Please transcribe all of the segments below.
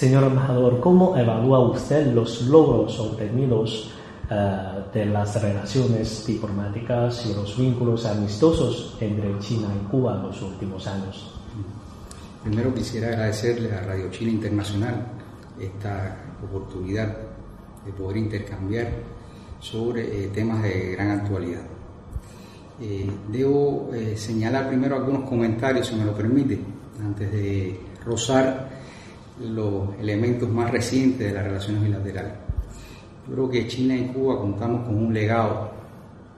Señor embajador, ¿cómo evalúa usted los logros obtenidos eh, de las relaciones diplomáticas y los vínculos amistosos entre China y Cuba en los últimos años? Primero quisiera agradecerle a Radio China Internacional esta oportunidad de poder intercambiar sobre eh, temas de gran actualidad. Eh, debo señalar primero algunos comentarios, si me lo permite, antes de rozar los elementos más recientes de las relaciones bilaterales. Yo creo que China y Cuba contamos con un legado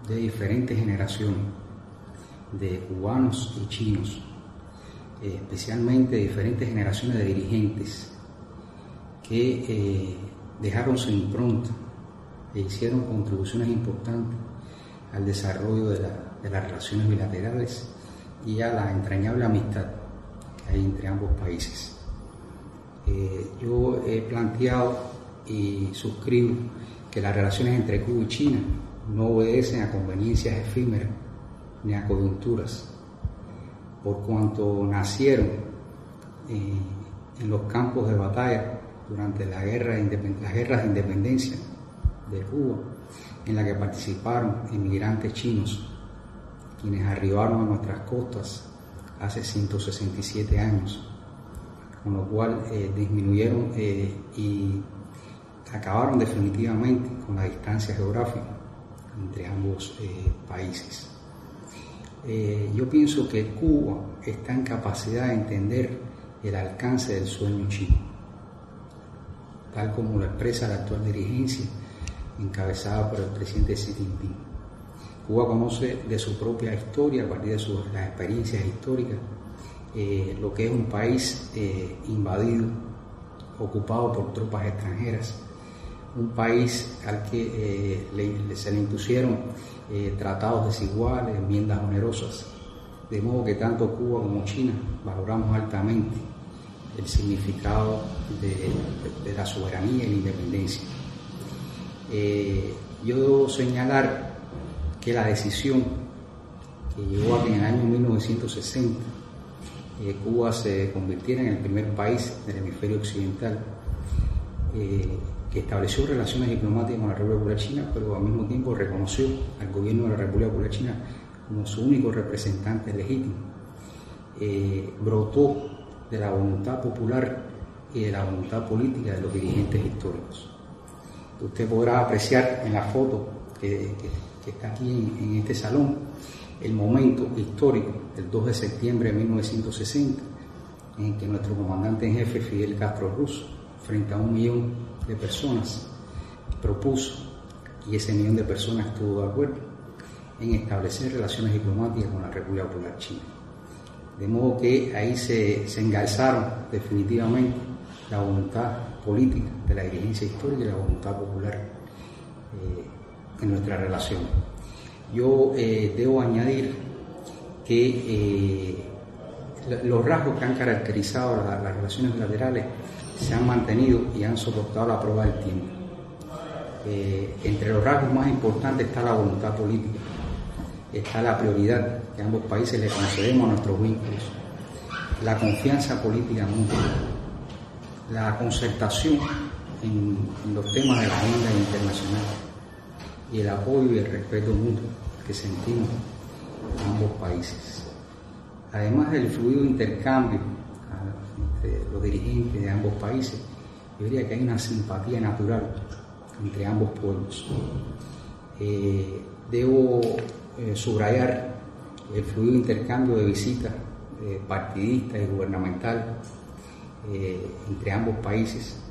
de diferentes generaciones, de cubanos y chinos, especialmente diferentes generaciones de dirigentes que eh, dejaron su impronta e hicieron contribuciones importantes al desarrollo de, de las relaciones bilaterales y a la entrañable amistad que hay entre ambos países. Eh, yo he planteado y suscribo que las relaciones entre Cuba y China no obedecen a conveniencias efímeras ni a coyunturas, por cuanto nacieron eh, en los campos de batalla durante las guerras de independencia de Cuba, en la que participaron inmigrantes chinos, quienes arribaron a nuestras costas hace 167 años con lo cual eh, disminuyeron eh, y acabaron definitivamente con la distancia geográfica entre ambos eh, países. yo pienso que Cuba está en capacidad de entender el alcance del sueño chino, tal como lo expresa la actual dirigencia encabezada por el presidente Xi Jinping. Cuba conoce de su propia historia a partir de sus, las experiencias históricas eh, lo que es un país eh, invadido, ocupado por tropas extranjeras, un país al que eh, se le impusieron tratados desiguales, enmiendas onerosas, de modo que tanto Cuba como China valoramos altamente el significado de, la soberanía y la independencia. yo debo señalar que la decisión que llegó a que en el año 1960 Cuba se convirtiera en el primer país del hemisferio occidental eh, que estableció relaciones diplomáticas con la República Popular China, pero al mismo tiempo reconoció al gobierno de la República Popular China como su único representante legítimo. Eh, brotó de la voluntad popular y de la voluntad política de los dirigentes históricos. Usted podrá apreciar en la foto que, está aquí en este salón el momento histórico del 2 de septiembre de 1960, en que nuestro comandante en jefe Fidel Castro Russo, frente a un millón de personas, propuso, y ese millón de personas estuvo de acuerdo, en establecer relaciones diplomáticas con la República Popular China. De modo que ahí se, se engalzaron definitivamente la voluntad política de la dirigencia histórica y la voluntad popular eh, en nuestra relación. Yo eh, debo añadir que eh, los rasgos que han caracterizado las relaciones bilaterales se han mantenido y han soportado la prueba del tiempo. Eh, entre los rasgos más importantes está la voluntad política, está la prioridad que ambos países le concedemos a nuestros vínculos, la confianza política mutua, la concertación en, en los temas de la agenda internacional y el apoyo y el respeto mutuo que sentimos ambos países. Además del fluido intercambio entre los dirigentes de ambos países, yo diría que hay una simpatía natural entre ambos pueblos. Eh, debo eh, subrayar el fluido intercambio de visitas eh, partidistas y gubernamentales entre ambos países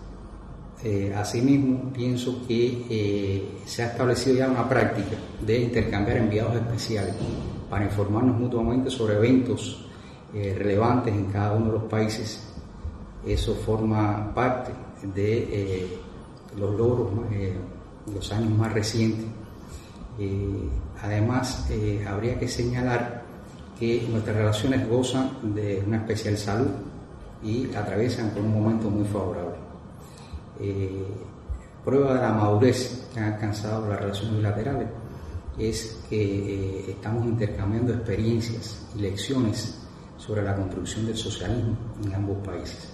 eh, asimismo, pienso que eh, se ha establecido ya una práctica de intercambiar enviados especiales para informarnos mutuamente sobre eventos eh, relevantes en cada uno de los países. Eso forma parte de los logros los años más recientes. además, habría que señalar que nuestras relaciones gozan de una especial salud y atraviesan por un momento muy favorable. Eh, prueba de la madurez que han alcanzado las relaciones bilaterales es que eh, estamos intercambiando experiencias y lecciones sobre la construcción del socialismo en ambos países.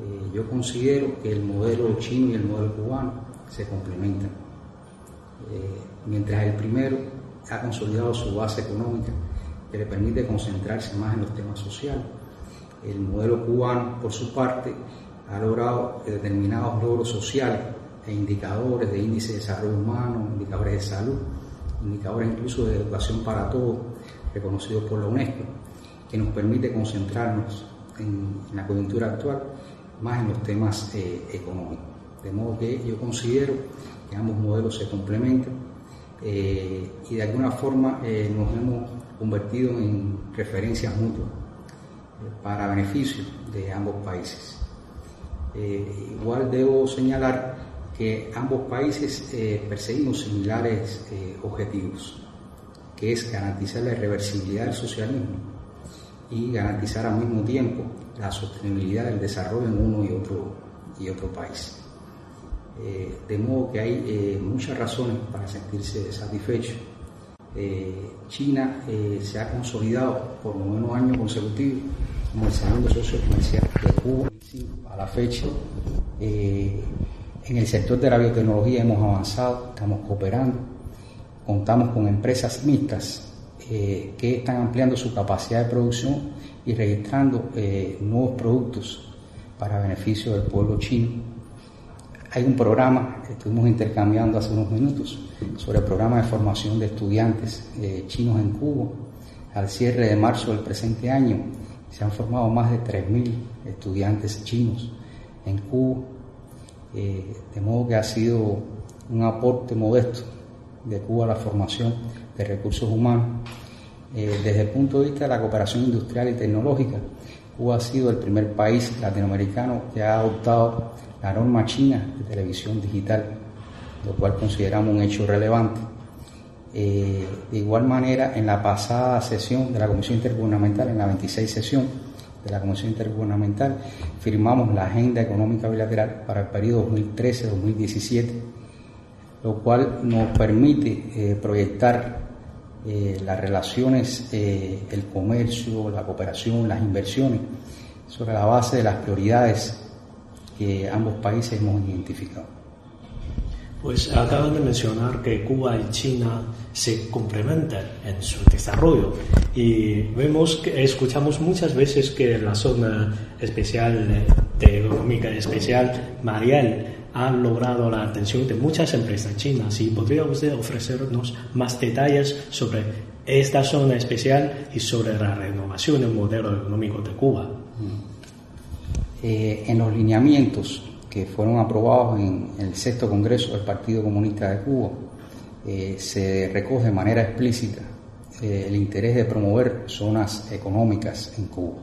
Eh, yo considero que el modelo chino y el modelo cubano se complementan. Mientras el primero ha consolidado su base económica que le permite concentrarse más en los temas sociales, el modelo cubano, por su parte, ha logrado determinados logros sociales e indicadores de índice de desarrollo humano, indicadores de salud, indicadores incluso de educación para todos, reconocidos por la UNESCO, que nos permite concentrarnos en, la coyuntura actual más en los temas eh, económicos. De modo que yo considero que ambos modelos se complementan eh, y de alguna forma eh, nos hemos convertido en referencias mutuas para beneficio de ambos países. Igual debo señalar que ambos países perseguimos similares objetivos, que es garantizar la irreversibilidad del socialismo y garantizar al mismo tiempo la sostenibilidad del desarrollo en uno y otro, y otro país. Eh, de modo que hay eh, muchas razones para sentirse satisfecho. Eh, China se ha consolidado por noveno año consecutivo como el segundo socio comercial de Cuba a la fecha. en el sector de la biotecnología hemos avanzado, estamos cooperando, contamos con empresas mixtas que están ampliando su capacidad de producción y registrando eh, nuevos productos para beneficio del pueblo chino. Hay un programa, que estuvimos intercambiando hace unos minutos, sobre el programa de formación de estudiantes eh, chinos en Cuba. Al cierre de marzo del presente año se han formado más de 3.000 estudiantes chinos en Cuba, eh, de modo que ha sido un aporte modesto de Cuba a la formación de recursos humanos eh, desde el punto de vista de la cooperación industrial y tecnológica, Cuba ha sido el primer país latinoamericano que ha adoptado la norma china de televisión digital, lo cual consideramos un hecho relevante. Eh, de igual manera, en la pasada sesión de la Comisión Intergubernamental, en la 26 sesión de la Comisión Intergubernamental, firmamos la Agenda Económica Bilateral para el periodo 2013-2017, lo cual nos permite eh, proyectar eh, las relaciones, el comercio, la cooperación, las inversiones, sobre la base de las prioridades que ambos países hemos identificado. Pues acaban de mencionar que Cuba y China se complementan en su desarrollo y vemos que escuchamos muchas veces que la zona especial de económica especial Mariel ha logrado la atención de muchas empresas chinas. ¿Y podría usted ofrecernos más detalles sobre esta zona especial y sobre la renovación del modelo económico de Cuba? Eh, en los lineamientos que fueron aprobados en el sexto Congreso del Partido Comunista de Cuba, eh, se recoge de manera explícita eh, el interés de promover zonas económicas en Cuba.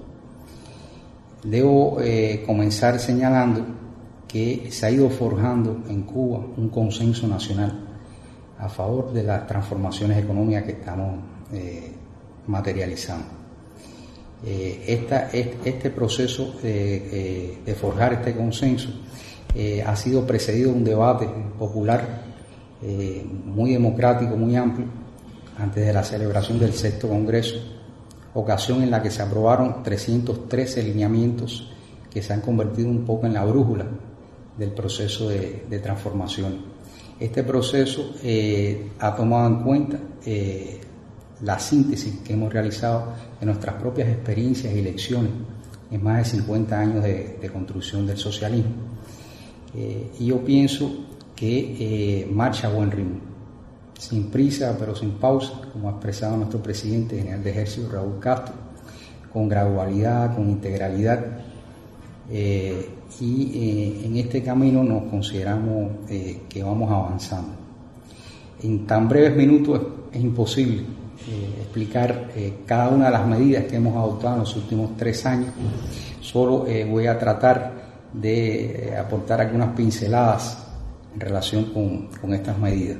Debo comenzar señalando que se ha ido forjando en Cuba un consenso nacional a favor de las transformaciones económicas que estamos eh, materializando. Eh, este, proceso de, forjar este consenso eh, ha sido precedido un debate popular muy democrático, muy amplio, antes de la celebración del sexto Congreso, ocasión en la que se aprobaron 313 lineamientos que se han convertido un poco en la brújula del proceso de, transformación. Este proceso eh, ha tomado en cuenta eh, la síntesis que hemos realizado de nuestras propias experiencias y lecciones en más de 50 años de, construcción del socialismo. Eh, y yo pienso que marcha a buen ritmo, sin prisa pero sin pausa, como ha expresado nuestro presidente general de ejército Raúl Castro, con gradualidad, con integralidad y eh, en este camino nos consideramos eh, que vamos avanzando. En tan breves minutos es, imposible eh, explicar cada una de las medidas que hemos adoptado en los últimos tres años. Solo voy a tratar de aportar algunas pinceladas en relación con, con estas medidas.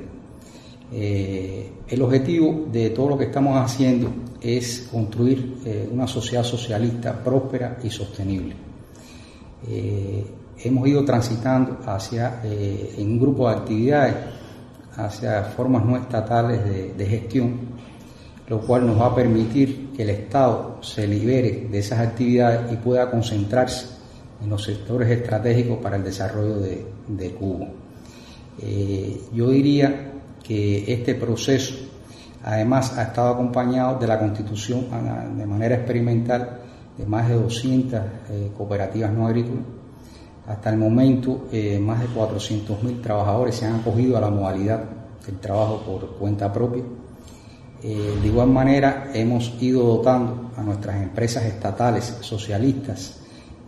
el objetivo de todo lo que estamos haciendo es construir una sociedad socialista próspera y sostenible eh, hemos ido transitando hacia eh, en un grupo de actividades hacia formas no estatales de, gestión, lo cual nos va a permitir que el Estado se libere de esas actividades y pueda concentrarse en los sectores estratégicos para el desarrollo de, Cuba. Eh, yo diría que este proceso además ha estado acompañado de la constitución de manera experimental de más de 200 eh, cooperativas no agrícolas. Hasta el momento, eh, más de 400.000 trabajadores se han acogido a la modalidad del trabajo por cuenta propia. De igual manera, hemos ido dotando a nuestras empresas estatales socialistas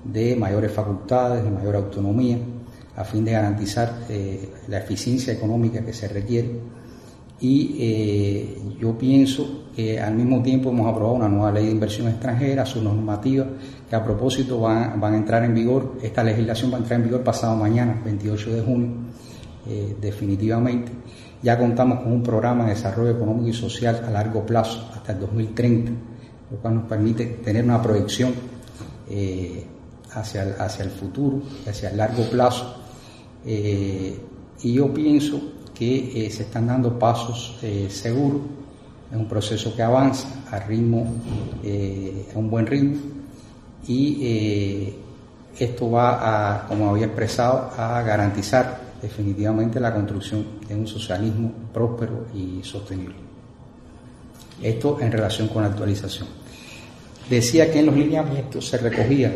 de mayores facultades, de mayor autonomía, a fin de garantizar la eficiencia económica que se requiere y eh, yo pienso que al mismo tiempo hemos aprobado una nueva ley de inversión extranjera, su normativa, que a propósito van, a entrar en vigor, esta legislación va a entrar en vigor pasado mañana, 28 de junio, eh, definitivamente. Ya contamos con un programa de desarrollo económico y social a largo plazo, hasta el 2030, lo cual nos permite tener una proyección eh, hacia, el, hacia el futuro, hacia el largo plazo. y yo pienso que eh, se están dando pasos eh, seguros, es un proceso que avanza a ritmo, eh, a un buen ritmo, y esto va a, como había expresado, a garantizar definitivamente la construcción de un socialismo próspero y sostenible. Esto en relación con la actualización. Decía que en los lineamientos se recogía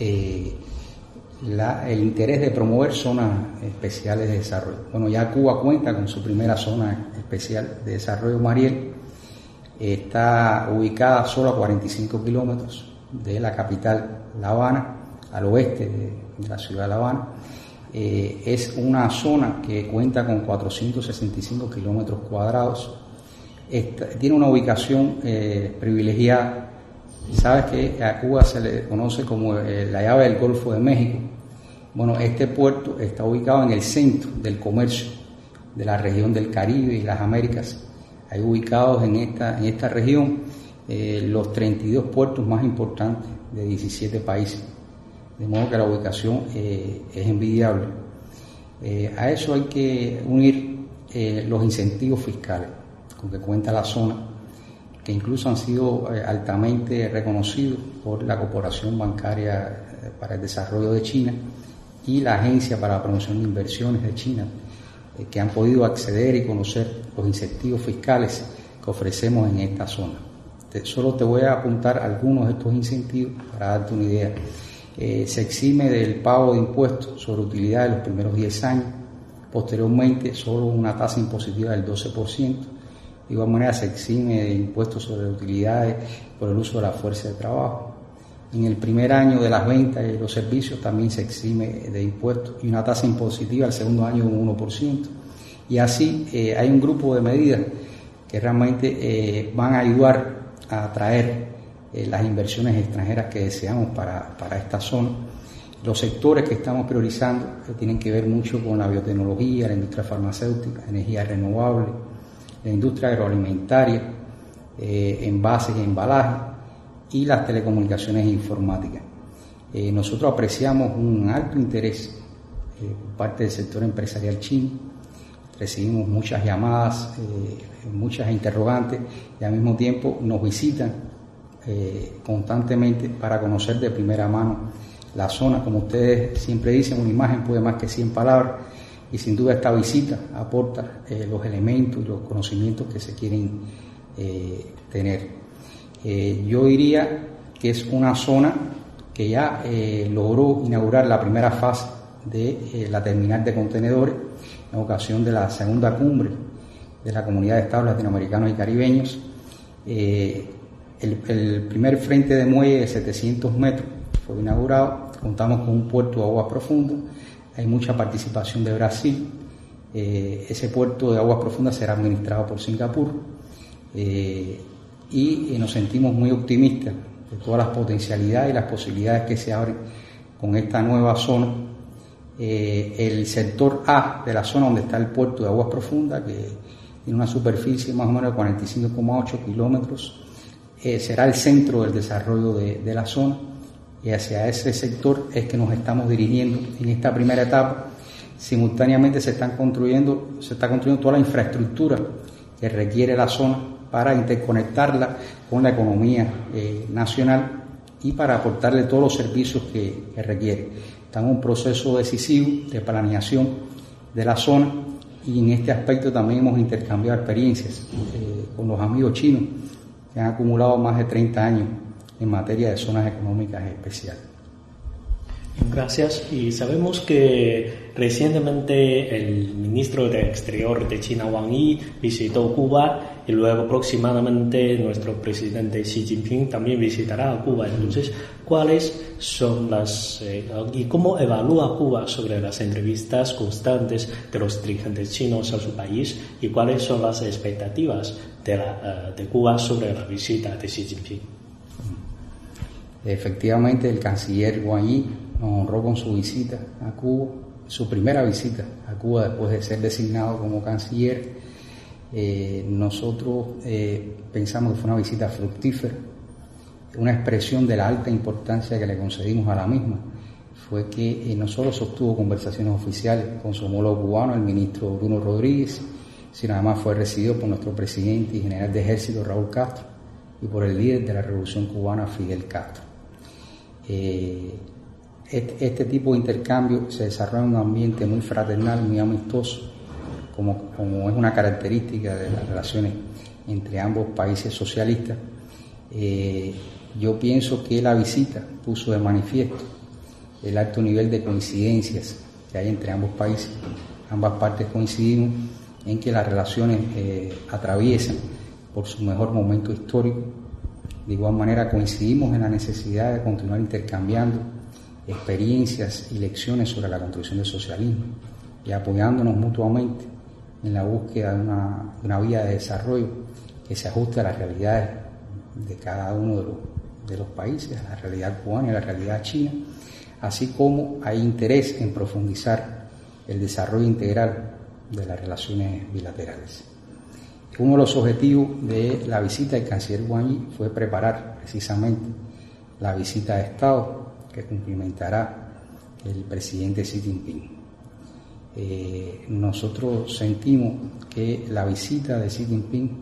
el interés de promover zonas especiales de desarrollo. Bueno, ya Cuba cuenta con su primera zona especial de desarrollo, Mariel. Está ubicada solo a 45 kilómetros de la capital, La Habana, al oeste de, la ciudad de La Habana. Eh, es una zona que cuenta con 465 kilómetros cuadrados. tiene una ubicación eh, privilegiada Sabes que a Cuba se le conoce como eh, la llave del Golfo de México. Bueno, este puerto está ubicado en el centro del comercio de la región del Caribe y las Américas. Hay ubicados en esta, en esta región eh, los 32 puertos más importantes de 17 países. De modo que la ubicación eh, es envidiable. a eso hay que unir los incentivos fiscales con que cuenta la zona que incluso han sido eh, altamente reconocidos por la Corporación Bancaria eh, para el Desarrollo de China y la Agencia para la Promoción de Inversiones de China, eh, que han podido acceder y conocer los incentivos fiscales que ofrecemos en esta zona. solo te voy a apuntar algunos de estos incentivos para darte una idea. se exime del pago de impuestos sobre utilidades los primeros 10 años, posteriormente solo una tasa impositiva del 12%, de igual manera se exime de impuestos sobre utilidades por el uso de la fuerza de trabajo. En el primer año de las ventas y los servicios también se exime de impuestos y una tasa impositiva al segundo año de un 1%. Y así eh, hay un grupo de medidas que realmente eh, van a ayudar a atraer eh, las inversiones extranjeras que deseamos para, para esta zona. Los sectores que estamos priorizando tienen que ver mucho con la biotecnología, la industria farmacéutica, energía renovable, la industria agroalimentaria, eh, envases y embalaje y las telecomunicaciones e informática. Eh, nosotros apreciamos un alto interés eh, por parte del sector empresarial chino, recibimos muchas llamadas, muchas interrogantes y al mismo tiempo nos visitan constantemente para conocer de primera mano la zona. Como ustedes siempre dicen, una imagen puede más que 100 palabras y sin duda esta visita aporta eh, los elementos y los conocimientos que se quieren eh, tener. Eh, yo diría que es una zona que ya logró inaugurar la primera fase de la terminal de contenedores en ocasión de la segunda cumbre de la Comunidad de Estados Latinoamericanos y Caribeños. El, el, primer frente de muelle de 700 metros fue inaugurado, contamos con un puerto de aguas profundas, hay mucha participación de Brasil. Eh, ese puerto de aguas profundas será administrado por Singapur eh, y, nos sentimos muy optimistas de todas las potencialidades y las posibilidades que se abren con esta nueva zona. Eh, el sector A de la zona donde está el puerto de aguas profundas, que tiene una superficie más o menos de 45,8 kilómetros, será el centro del desarrollo de la zona y hacia ese sector es que nos estamos dirigiendo en esta primera etapa. Simultáneamente se están construyendo, se está construyendo toda la infraestructura que requiere la zona para interconectarla con la economía eh, nacional y para aportarle todos los servicios que, requiere. Está en un proceso decisivo de planeación de la zona y en este aspecto también hemos intercambiado experiencias eh, con los amigos chinos que han acumulado más de 30 años en materia de zonas económicas especiales. Gracias. Y sabemos que recientemente el ministro de Exterior de China, Wang Yi, visitó Cuba y luego próximamente nuestro presidente Xi Jinping también visitará Cuba. Entonces, ¿cuáles son las eh, y cómo evalúa Cuba sobre las entrevistas constantes de los dirigentes chinos a su país y cuáles son las expectativas de, la, eh, de Cuba sobre la visita de Xi Jinping? Efectivamente, el canciller Wang Yi nos honró con su visita a Cuba, su primera visita a Cuba después de ser designado como canciller. Eh, nosotros eh, pensamos que fue una visita fructífera, una expresión de la alta importancia que le concedimos a la misma. Fue que eh, no solo sostuvo conversaciones oficiales con su homólogo cubano, el ministro Bruno Rodríguez, sino además fue recibido por nuestro presidente y general de ejército Raúl Castro y por el líder de la revolución cubana Fidel Castro. Este, tipo de intercambio se desarrolla en un ambiente muy fraternal, muy amistoso, como, como es una característica de las relaciones entre ambos países socialistas. Eh, yo pienso que la visita puso de manifiesto el alto nivel de coincidencias que hay entre ambos países. Ambas partes coincidimos en que las relaciones eh, atraviesan por su mejor momento histórico. De igual manera coincidimos en la necesidad de continuar intercambiando experiencias y lecciones sobre la construcción del socialismo y apoyándonos mutuamente en la búsqueda de una, vía de desarrollo que se ajuste a las realidades de cada uno de los, de los países, a la realidad cubana y a la realidad china, así como hay interés en profundizar el desarrollo integral de las relaciones bilaterales. Uno de los objetivos de la visita del canciller Wang Yi fue preparar precisamente la visita de Estado que cumplimentará el presidente Xi Jinping. Eh, nosotros sentimos que la visita de Xi Jinping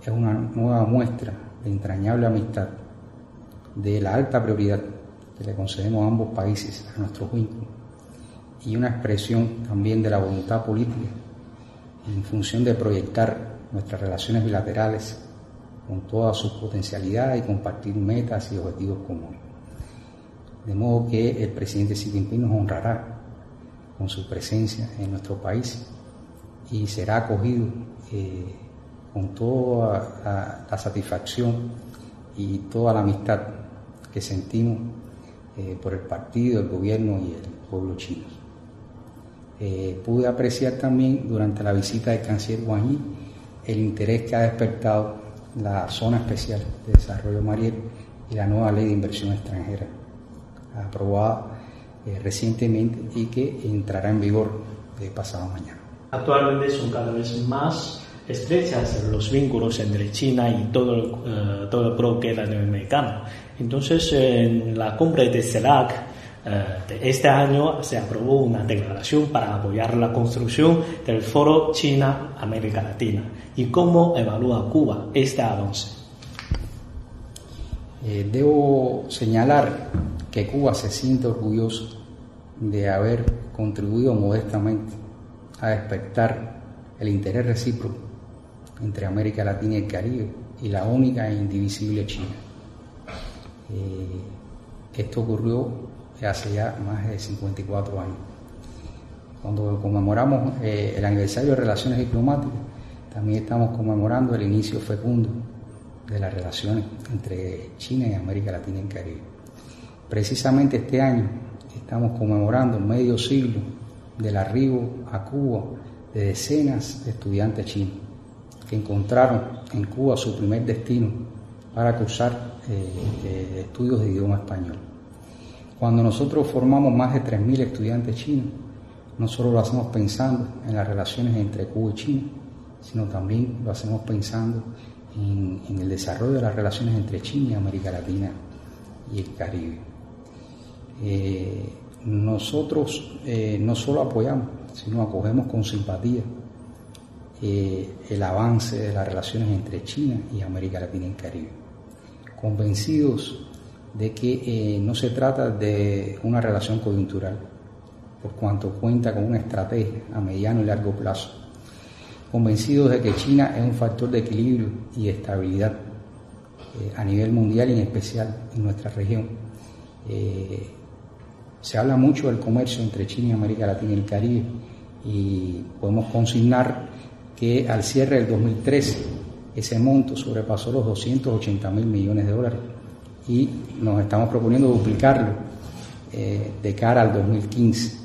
es una nueva muestra de entrañable amistad, de la alta prioridad que le concedemos a ambos países, a nuestros vínculos, y una expresión también de la voluntad política en función de proyectar nuestras relaciones bilaterales con todas sus potencialidades y compartir metas y objetivos comunes. De modo que el presidente Xi Jinping nos honrará con su presencia en nuestro país y será acogido eh, con toda la, satisfacción y toda la amistad que sentimos eh, por el partido, el gobierno y el pueblo chino. Eh, pude apreciar también durante la visita del canciller Wang Yi el interés que ha despertado la Zona Especial de Desarrollo Mariel y la nueva Ley de Inversión Extranjera aprobada eh, recientemente y que entrará en vigor de pasado mañana. Actualmente son cada vez más estrechas los vínculos entre China y todo, eh, todo el bloque latinoamericano. Entonces, en la cumbre de CELAC de este año se aprobó una declaración para apoyar la construcción del Foro China-América Latina. ¿Y cómo evalúa Cuba este avance? debo señalar que Cuba se siente orgulloso de haber contribuido modestamente a despertar el interés recíproco entre América Latina y el Caribe y la única e indivisible China. Eh, esto ocurrió hace ya más de 54 años. Cuando conmemoramos eh, el aniversario de relaciones diplomáticas, también estamos conmemorando el inicio fecundo de las relaciones entre China y América Latina y Caribe. Precisamente este año estamos conmemorando medio siglo del arribo a Cuba de decenas de estudiantes chinos que encontraron en Cuba su primer destino para cursar eh, eh, estudios de idioma español. Cuando nosotros formamos más de 3.000 estudiantes chinos, no solo lo hacemos pensando en las relaciones entre Cuba y China, sino también lo hacemos pensando en, el desarrollo de las relaciones entre China y América Latina y el Caribe. Eh, nosotros eh, no solo apoyamos, sino acogemos con simpatía eh, el avance de las relaciones entre China y América Latina y Caribe, convencidos de que no se trata de una relación coyuntural, por cuanto cuenta con una estrategia a mediano y largo plazo, convencidos de que China es un factor de equilibrio y estabilidad a nivel mundial y en especial en nuestra región. se habla mucho del comercio entre China y América Latina y el Caribe y podemos consignar que al cierre del 2013 ese monto sobrepasó los 280 mil millones de dólares y nos estamos proponiendo duplicarlo eh, de cara al 2015.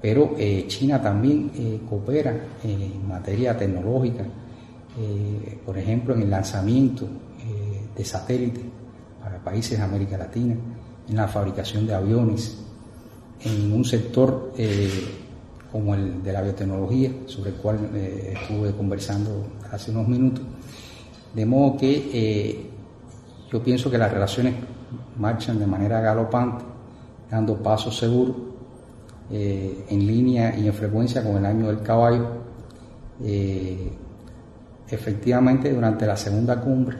Pero eh, China también eh, coopera en materia tecnológica, por ejemplo, en el lanzamiento de satélites para países de América Latina, en la fabricación de aviones, en un sector como el de la biotecnología, sobre el cual estuve conversando hace unos minutos. De modo que yo pienso que las relaciones marchan de manera galopante, dando pasos seguros, eh, en línea y en frecuencia con el año del caballo. efectivamente, durante la segunda cumbre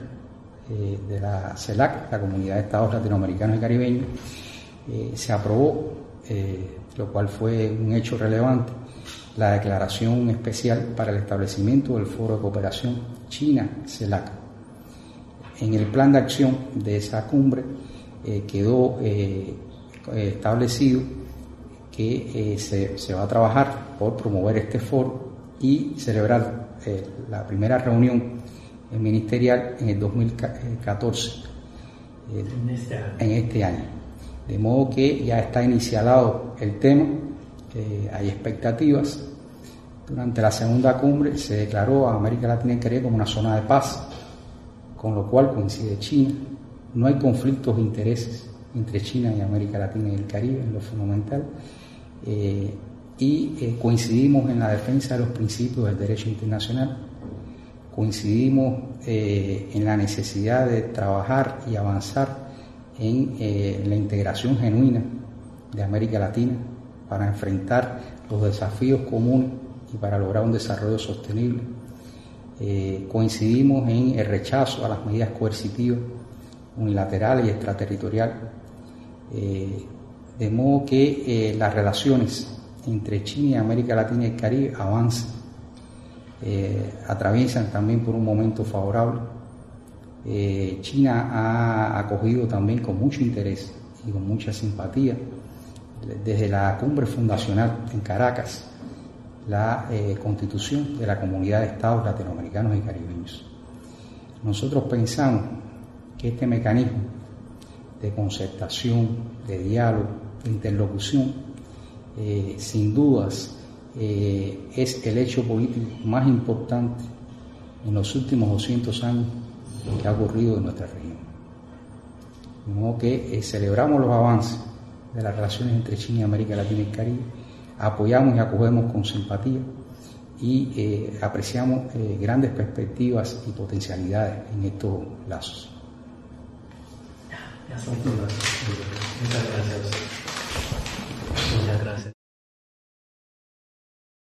de la CELAC, la Comunidad de Estados Latinoamericanos y Caribeños, se aprobó lo cual fue un hecho relevante, la declaración especial para el establecimiento del Foro de Cooperación China-CELAC. En el plan de acción de esa cumbre eh, quedó eh, establecido que eh, se, va a trabajar por promover este foro y celebrar la primera reunión ministerial en el 2014, este en este año. De modo que ya está iniciado el tema, hay expectativas. Durante la segunda cumbre se declaró a América Latina y Caribe como una zona de paz, con lo cual coincide China. No hay conflictos de intereses entre China y América Latina y el Caribe en lo fundamental. Eh, y eh, coincidimos en la defensa de los principios del derecho internacional, coincidimos eh, en la necesidad de trabajar y avanzar en la integración genuina de América Latina para enfrentar los desafíos comunes y para lograr un desarrollo sostenible. Eh, coincidimos en el rechazo a las medidas coercitivas unilaterales y extraterritoriales, eh, de modo que las relaciones entre China y América Latina y el Caribe avanzan, atraviesan también por un momento favorable. Eh, China ha acogido también con mucho interés y con mucha simpatía desde la cumbre fundacional en Caracas la eh, constitución de la comunidad de estados latinoamericanos y caribeños. Nosotros pensamos que este mecanismo de concertación, de diálogo, de interlocución, eh, sin dudas es el hecho político más importante en los últimos 200 años que ha ocurrido en nuestra región. De modo que eh, celebramos los avances de las relaciones entre China y América Latina y Caribe, apoyamos y acogemos con simpatía y eh, apreciamos eh, grandes perspectivas y potencialidades en estos lazos.